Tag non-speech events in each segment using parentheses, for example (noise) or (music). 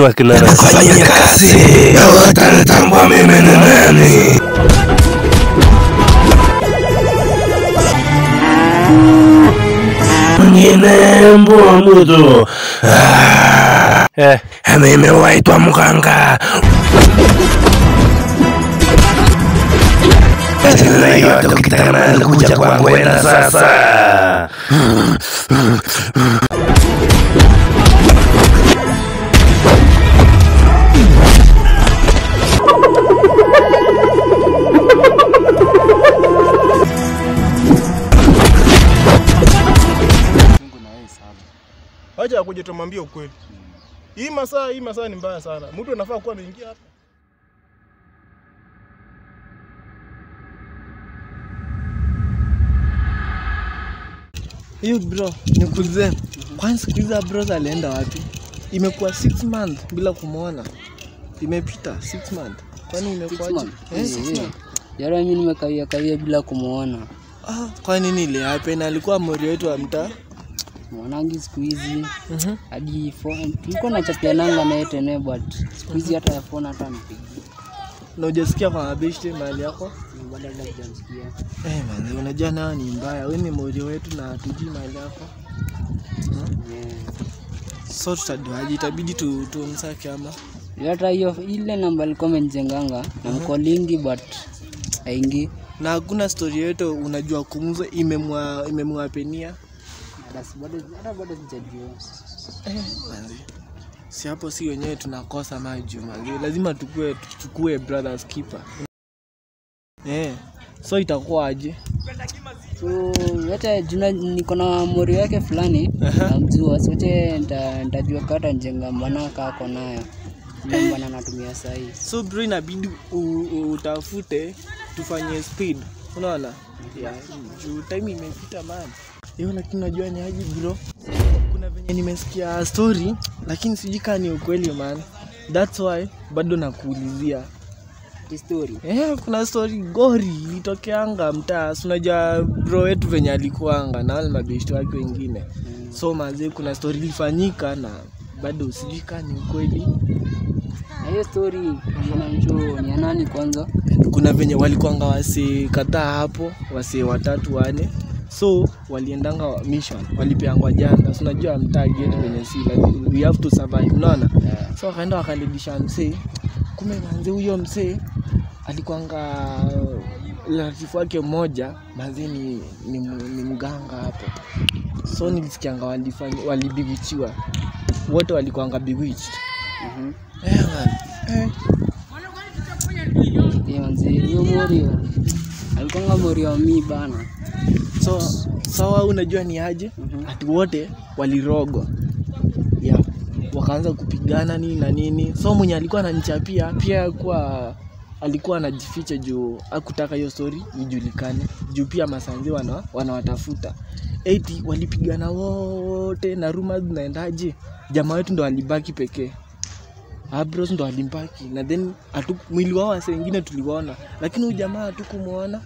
wakina nani? Fanya kazi. Hawatanitambua mimi ni nani. Mwingine mbwa mwitu. Ah, Eh, Mimi waitwa mganga. Tena yote ukitaka kuja kwangu enda sasa. tumwambia ukweli. Hii masaa hii masaa ni mbaya sana. Mtu anafaa kuwa anaingia hapa. Hiyo bro, nikuulize. Kwani siku hizi bros alienda wapi? Imekuwa 6 month bila kumwona. Imepita 6 month. Kwani imekuwaje? Eh, Eh, 6 month. Yara mimi nimekawia kawia bila kumuona. Ah, kwa nini ile happen? Alikuwa mori wetu wa mtaa. Mwanangi siku hizi Mhm. hadi tulikuwa nachapiananga naye tene but siku hizi hata ya phone hata nipigi. Na hujasikia kwa mabishi mahali yako? Baada ya kujamsikia. Eh, man, unajua nao ni mbaya. Wewe ni mmoja wetu na tuji mahali yako. So tutaduaje? Itabidi tu tumsake ama Hata hiyo ile namba alikuwa amenijenganga na mkolingi but aingi. na hakuna story yetu unajua kumzo imemwa imemwapenia. Si- bado hata bado sijajua. Si hapo si wenyewe tunakosa maji manzi. Lazima tukue tuchukue brothers keeper. Eh. So itakuwa aje? So wacha juna niko na mori wake fulani namjua. sote wacha nitajua kata njenga mwanaka ako nayo. Mbana natumia sahii So bro inabidi utafute tufanye speed. Unaona? Yeah, juu time imepita man. Hiyo lakini najua ni aje bro? Kuna venye nimesikia story lakini sijui kama ni ukweli man. That's why bado nakuulizia. Story. Eh, kuna story gori ilitokeanga mtaa. Si unajua bro wetu venye alikuanga na wale mabeshti wake wengine. So mazee kuna story ilifanyika na bado sijui kama ni ukweli. Na hiyo story mwanancho ni nani kwanza? kuna venye walikuanga wasi kadhaa hapo wasi watatu wane so waliendanga wa- mission walipeangwa jana so unajua mtagi yetu venye si like, we have to survive unaona so wakaenda wakalibisha msee kume manze huyo msee alikwanga rafiki wake mmoja manze ni, ni, ni mganga hapo so nilisikianga walifanya walibiwichiwa wote walikwanga bewitched Mhm. eh, man. eh. Manzi, Morio. Alikuwa Morio mi bana. So sawa unajua ni aje? Mm -hmm. ati wote walirogwa. Yeah. wakaanza kupigana nini na nini. So mwenye alikuwa ananichapia pia alikuwa alikuwa anajificha juu akutaka hiyo story ijulikane. Juu pia masanzi wana, wanawatafuta. Eti walipigana wote na ruma zinaendaje? Jamaa wetu ndo alibaki pekee. Abros ndo alimbaki. Na then atu, mwili wao wase wengine tuliwaona. Lakini huyu jamaa hatukumwona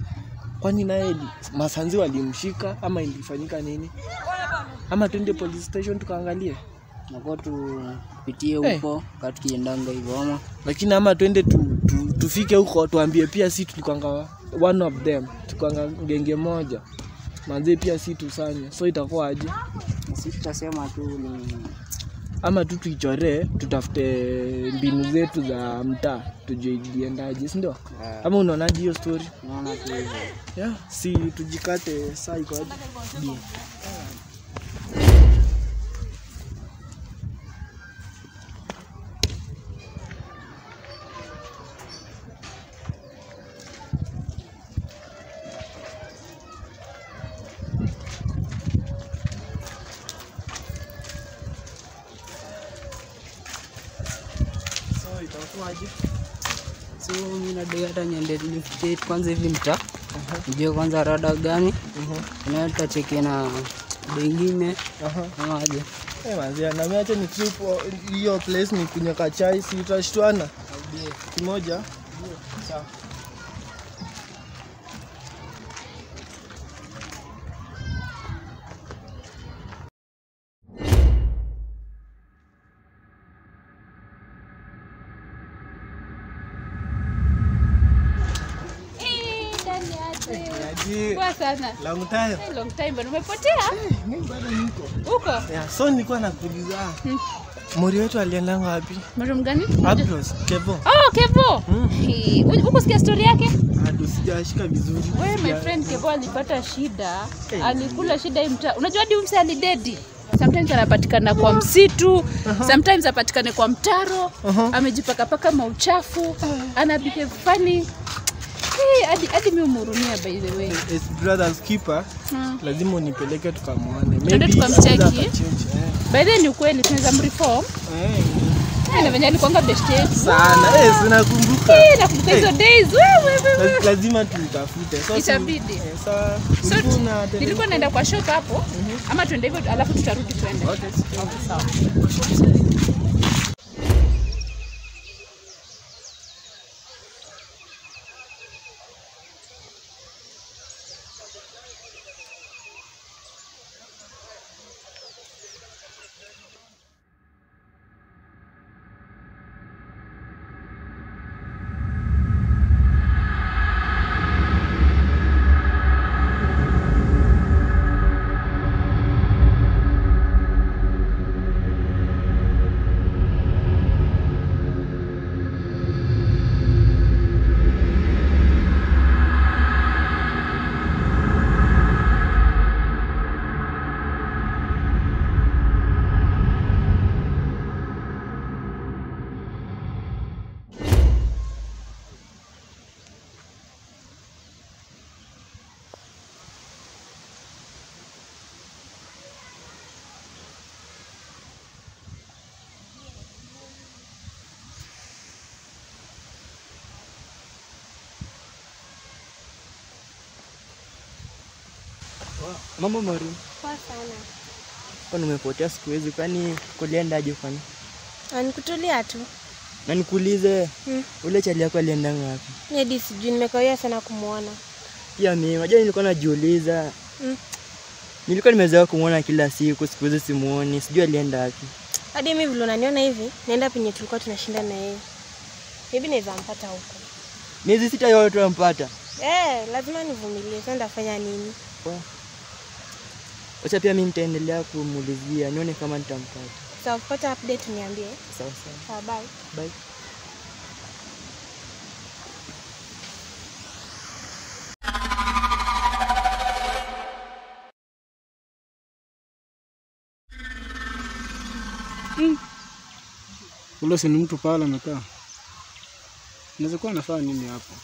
kwani naye masanzi walimshika ama ilifanyika nini? Ama twende police station tukaangalie? Nako tupitie huko huko kati tukiendanga hivyo ama? Lakini ama twende tu, tu, tufike huko tuambie pia si tulikwanga one of them tukwanga genge moja. Manzee pia si tusanye so itakuwa aje? Si tutasema tu ni ama tu tuichoree tutafute mbinu zetu za mtaa tujue iliendaje sindio Yeah. ama unaonaje hiyo story naona tu hivyo. yeah, si tujikate saa ikoaje Bi. so itakuwaje So mimi nadai hata niende kwanza hivi mta nijue kwanza rada gani? Na tutacheki na bengine. Aha. ama aje. Eh, na mimi acha ni trip o- hiyo place ni kunyaka chai si tutashtuana kimoja. Sawa sana. long time. Hey, long time umepotea? Mimi bado niko. Uko? Yeah, so nilikuwa nakuuliza. Mori wetu alienda wapi? Mori mgani? Kevo. Oh, Kevo. Hey, Huko sikia story yake? Hadi sijashika vizuri. Wewe my friend Kevo alipata shida. Alikula shida hii mtaa. Unajua hadi msee alidedi. Sometimes anapatikana kwa msitu, sometimes apatikane kwa mtaro, amejipakapaka mauchafu, ana behave funny. Hey, hadi mimi umhurumia by the way. As brothers keeper, Hmm. lazima unipeleke tukamwone. Maybe tukamcheki. eh. By the ni ukweli tunaweza mreform. Eh, Na venye alikuanga best yetu. sana. Eh, sinakumbuka. Eh, nakumbuka hizo days. Wewe wewe. Lazima tutafute. So, Itabidi. Eh. So nilikuwa naenda kwa shop hapo ama tuende hivyo alafu tutarudi tuende. Okay. Okay, sawa. Mambo Mari, Poa sana. Kwa nimepotea siku hizi? Kwani kuliendaje? Kwani Ani Nikutulia tu. na nikuulize, hmm. ule chali yako alienda ngapi? Ni hadi sijui nimekawia sana kumwona. Pia mimi unajua, nilikuwa najiuliza hmm. nilikuwa nimezoea kumwona kila siku, siku hizi simuoni, sijui alienda wapi. Hadi mimi vile unaniona hivi, naenda penye tulikuwa tunashinda na yeye. Maybe naweza mpata huko. Miezi sita yote wampata. Eh, lazima nivumilie. Sasa ndafanya nini? Wacha pia mimi nitaendelea kumulizia nione kama nitampata. Sawa, ukipata update niambie. Sawa sawa, Sawa, bye. bye. Ule si ni mtu pale amekaa. Naweza kuwa anafanya nini hapo?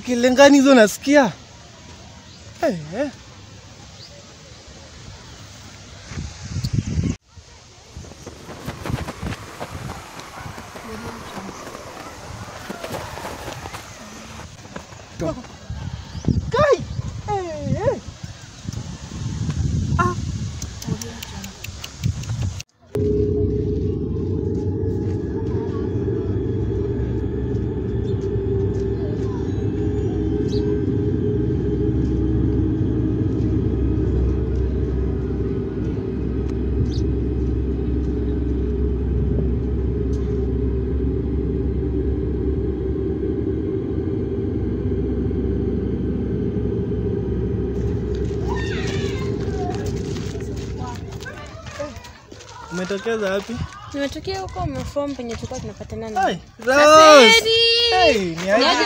Makelengani hizo nasikia. Hey, eh. Kai! Hey, hey. Umetokeza wapi? Nimetokea huko umeform penye tulikuwa tunapatana na. Hey, Rose! Safari! Hey, ni aje? Niaje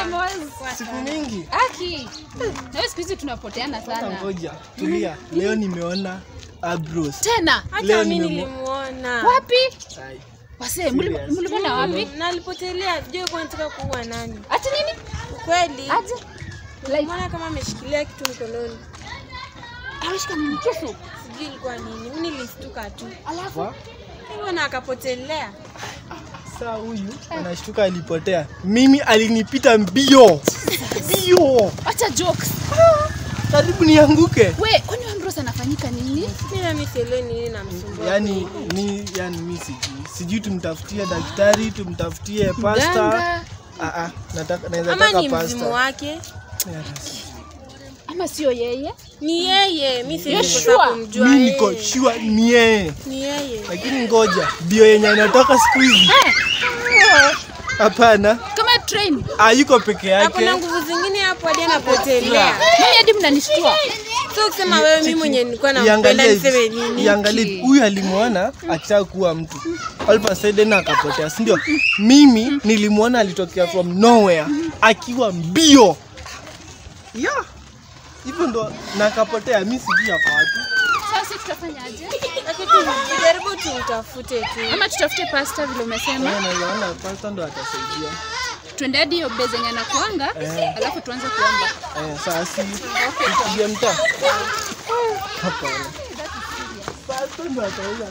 Siku mingi. Aki. Na wewe siku hizi tunapoteana sana. ngoja, tulia. Leo nimeona Abros. Tena Hata mimi nilimuona. wapi? Sai. Wase, mli- mlimwona wapi? Na alipotelea, sijui kwa nataka kuua nani. Ati nini? Kweli. Aje? Like, Mbona kama ameshikilia kitu mkononi? Ameshika nini kisu? Sijui ilikuwa nini. Mimi nilishtuka tu. Alafu hiyo na akapotelea. Saa huyu anashtuka alipotea. Mimi alinipita mbio. Mbio. acha jokes. Karibu nianguke. We, kwani Ambrose anafanyika nini? Mimi na mimi sielewi nini namsumbua. Yaani ni yani mimi sijui. Sijui tumtafutie daktari, tumtafutie pasta. Ah ah, nataka naweza Ama taka ni mzimu wake. wake. Ama sio yeye? Ni yeye. Mimi si You're kosa sure? Mimi niko sure ni yeye. Ni yeye. Lakini ngoja, ndio yenye anatoka siku hizi. Hapana, Kama train. Ah, yuko peke yake. Hakuna nguvu zingine hapo hadi anapotelea. Mimi hadi mnanishtua. Sio kusema wewe mimi mwenye nilikuwa nampenda niseme nini. iangalie huyu alimwona akitaka kuwa mtu all of a sudden akapotea, si ndio? Mimi nilimwona alitokea from nowhere akiwa mbio yeah. Hivyo ndo nakapotea, akapotea, mi sijui ako wapi. Sasa tutafanyaje? Jaribu tutafute tu. Ama tutafute pasta vile umesema. Naona pasta ndo atasaidia. Tuende hadi hiyo base yenye anakuanga, alafu tuanze kuomba. Eh, sasa si tupige mtaa. (laughs) Hapana. Pastor ndo ataweza.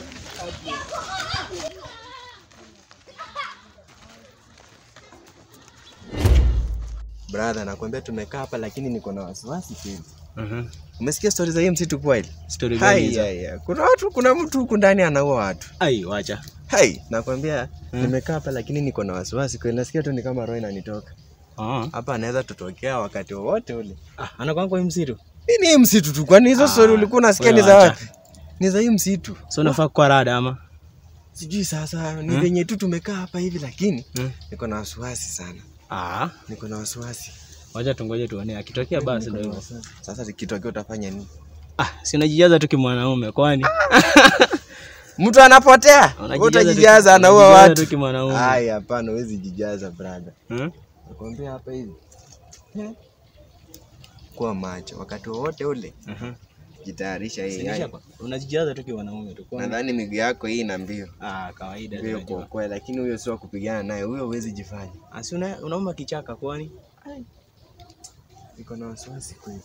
Brother, nakwambia tumekaa hapa lakini niko na wasiwasi kweli. Mhm. Umesikia stori za hii msitu kweli? Story gani hizo? hai, hai. Kuna watu, kuna mtu huku ndani anaua watu. Ai, wacha. Hai, nakwambia nimekaa hapa lakini niko na wasiwasi kweli. Nasikia tu ni kama roho inanitoka. Ah. Hapa anaweza tutokea wakati wowote ule. Ah, anakuwa hii msitu. Ni hii msitu tu. Kwani hizo Ah, story ulikuwa unasikia ni za wapi? Ni za hii msitu. So unafaa kwa rada ama? Sijui sasa ni venye Hmm? venye tu tumekaa hapa hivi lakini Hmm? niko na wasiwasi sana. Ah, Niko na wasiwasi. wacha tungoje tuone akitokea basi ndio hivyo. Sasa ikitokea utafanya nini? Ah, si unajijaza tu kimwanaume kwani? (laughs) Mtu anapotea, utajijaza anaua watu. tu kimwanaume. Ai, hapana, huwezi jijaza brother. Hmm? Nakwambia hapa hivi. Kuwa macho wakati wowote ule, Mhm. Jitayarisha hii. Kwa. Unajijaza tu kiwanaume tu? Nadhani miguu yako hii ina mbio. Ah, kawaida Mbio kwa kweli, lakini huyo sio kupigana naye, huyo huwezi jifanya. Ah, si una, unauma kichaka kwani? Niko na wasiwasi kweli.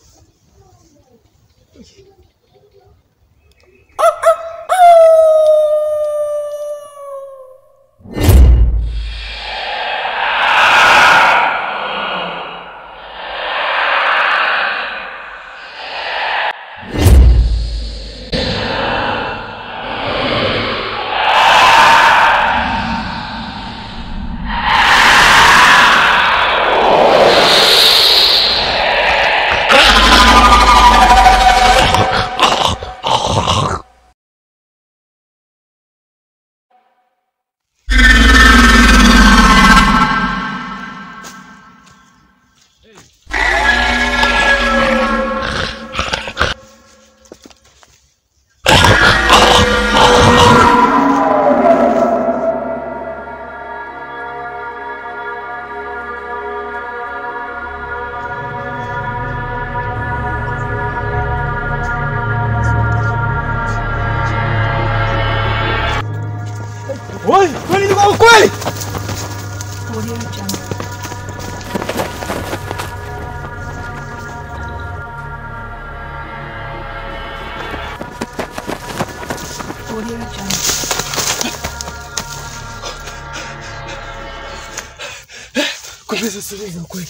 Kumbe sasa ni za ukweli.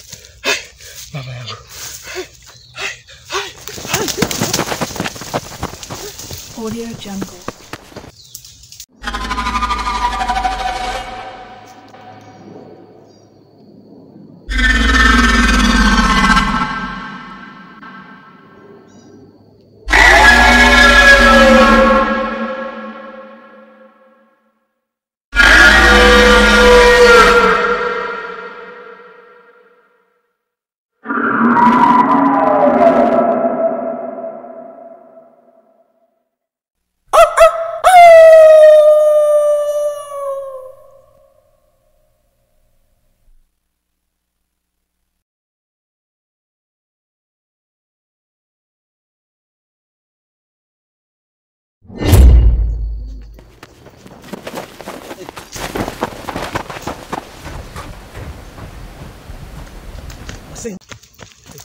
Mama yangu. Audio Jungle.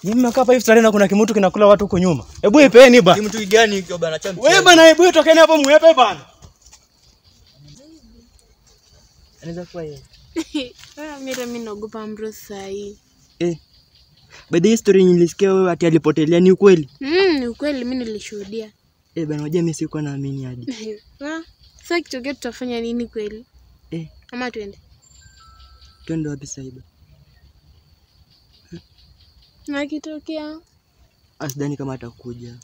Nyinyi mnakaa hapa hivi tarehe na kuna kimutu kinakula watu huko nyuma. Hebu ipeni ba. Kimutu gani hicho bana? mtu? Wewe bana, hebu tokeni hapo muepe bana. Anaweza kuwa yeye. (laughs) Mira, mimi naogopa mro saa hii. Eh. By the story nilisikia wewe ati alipotelea ni ukweli? Mm, ni ukweli, mimi nilishuhudia. Eh, bana unajua mimi sikuwa naamini hadi. (laughs) Ah, Sasa kitokea tutafanya nini kweli? Eh. Ama tuende? Twende wapi saiba? Na kitokea Asidhani kama atakuja.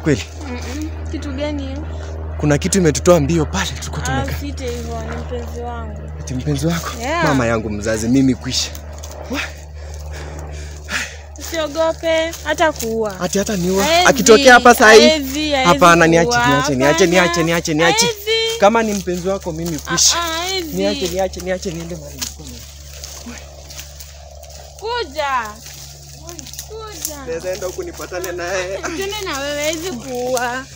Kitu kweli? Kitu gani? Kuna kitu imetutoa mbio pale tulikuwa Ah, tumekaa. site hivyo, ni mpenzi wangu. Ati mpenzi wako? Yeah. Mama yangu mzazi, mimi kwisha. Usiogope hata kuua. Ati hata niua. Akitokea hapa saa hii. Hapana, niache, niache, niache, niache, niache, niache. Kama ni mpenzi wako mimi kwisha. Ah. Niache, niache, niache niende mahali nilikuwa. Kuja. Naweza enda huku nipatane naye. Tuende na wewe, hawezi kuua.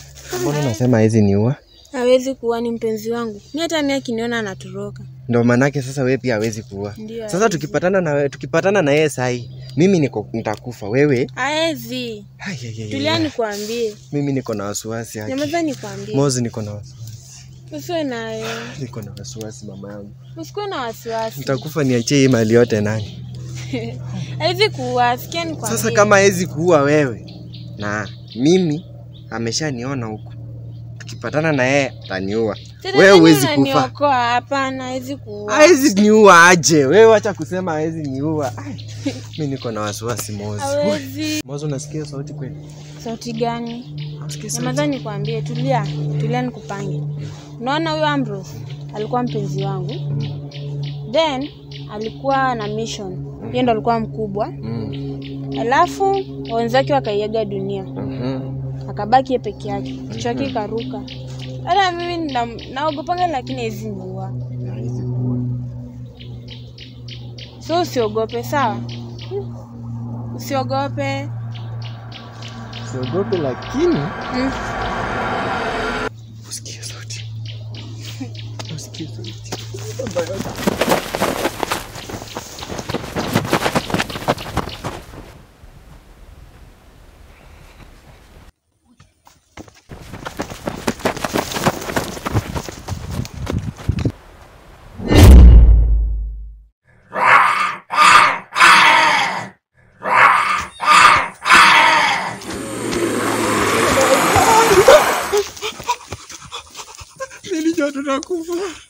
Mbona unasema hizi niua? Hawezi kuua, ni mpenzi wangu. Mimi hata mimi akiniona anatoroka. Ndio maanake sasa wewe pia hawezi kuua. Sasa tukipatana na wewe, tukipatana na yeye sahi, mimi niko nitakufa, wewe Hawezi. Tulia nikwambie. mimi niko na wasiwasi haki. Nyamaza nikwambie. Mozi niko na wasiwasi. Usiwe nayo. (sighs) Niko na wasiwasi mama yangu. Usikuwe na wasiwasi. Nitakufa niachie hii mali yote nani? (laughs) Hawezi kuua, sikia kwa Sasa kama hawezi kuua wewe na mimi ameshaniona huku, tukipatana na yeye ataniua. Wewe huwezi kufa. Hapana, hawezi kuua. Hawezi niua aje? Wewe acha kusema hawezi niua. (laughs) Mimi niko na wasiwasi Mozi. Hawezi. (laughs) Mozi, unasikia sauti kweli? Sauti gani? Ramadhani, nikwambie, tulia, tulia nikupange. Unaona huyo Ambrose alikuwa mpenzi wangu, then alikuwa na mission, yeye ndo alikuwa mkubwa, mm. alafu wenzake wakaiaga dunia, mm-hmm. akabaki peke yake, kichwa mm-hmm. ikaruka. Hata mimi na- naogopanga, lakini hizi niua. So usiogope, sawa? Usiogope. Siogope lakini Mm. usikie sauti. (laughs) Usikie sauti. 没哭了。